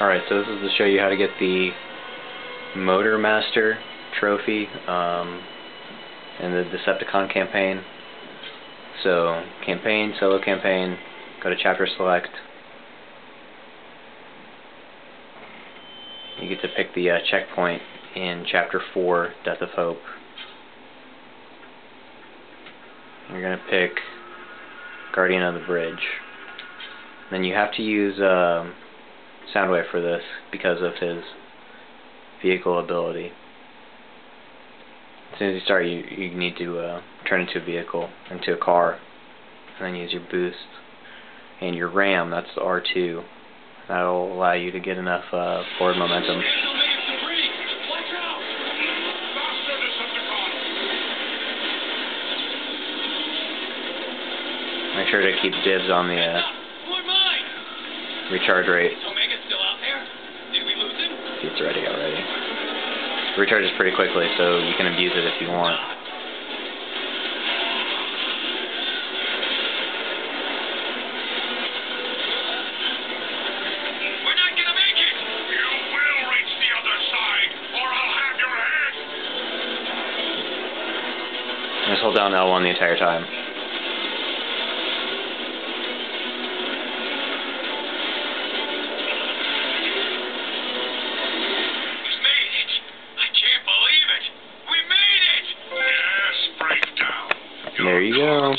Alright, so this is to show you how to get the Motormaster trophy um, in the Decepticon campaign. So, campaign, solo campaign, go to chapter select. You get to pick the uh, checkpoint in chapter 4, Death of Hope. You're going to pick Guardian of the Bridge. Then you have to use uh, Soundwave for this because of his vehicle ability. As soon as you start, you, you need to uh, turn into a vehicle, into a car, and then use your boost. And your RAM, that's the R2. That'll allow you to get enough uh, forward momentum. Make sure to keep dibs on the uh, recharge rate. See it's ready already. It recharges pretty quickly, so you can abuse it if you want. Just hold down L1 the entire time. There you go.